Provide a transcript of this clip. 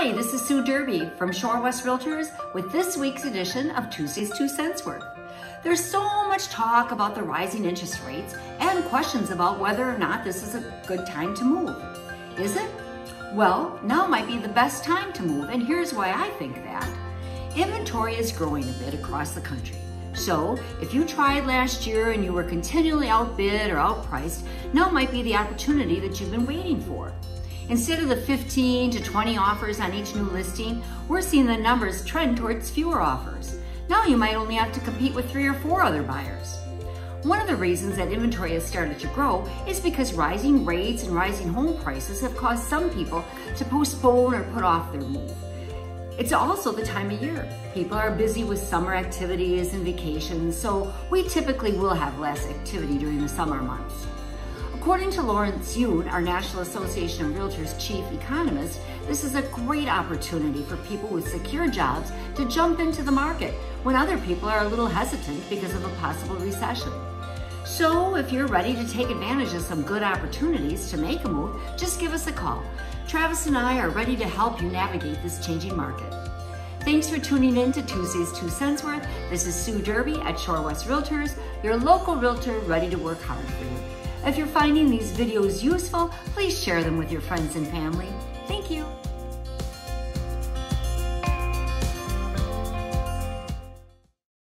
Hi, this is Sue Derby from Shorewest Realtors with this week's edition of Tuesday's Two Cents Worth. There's so much talk about the rising interest rates and questions about whether or not this is a good time to move. Is it? Well, now might be the best time to move, and here's why I think that. Inventory is growing a bit across the country. So if you tried last year and you were continually outbid or outpriced, now might be the opportunity that you've been waiting for. Instead of the 15 to 20 offers on each new listing, we're seeing the numbers trend towards fewer offers. Now you might only have to compete with three or four other buyers. One of the reasons that inventory has started to grow is because rising rates and rising home prices have caused some people to postpone or put off their move. It's also the time of year. People are busy with summer activities and vacations, so we typically will have less activity during the summer months. According to Lawrence Yun, our National Association of Realtors chief economist, this is a great opportunity for people with secure jobs to jump into the market when other people are a little hesitant because of a possible recession. So if you're ready to take advantage of some good opportunities to make a move, just give us a call. Travis and I are ready to help you navigate this changing market. Thanks for tuning in to Tuesday's Two Cents Worth. This is Sue Derby at Shorewest Realtors, your local realtor ready to work hard for you. If you're finding these videos useful, please share them with your friends and family. Thank you.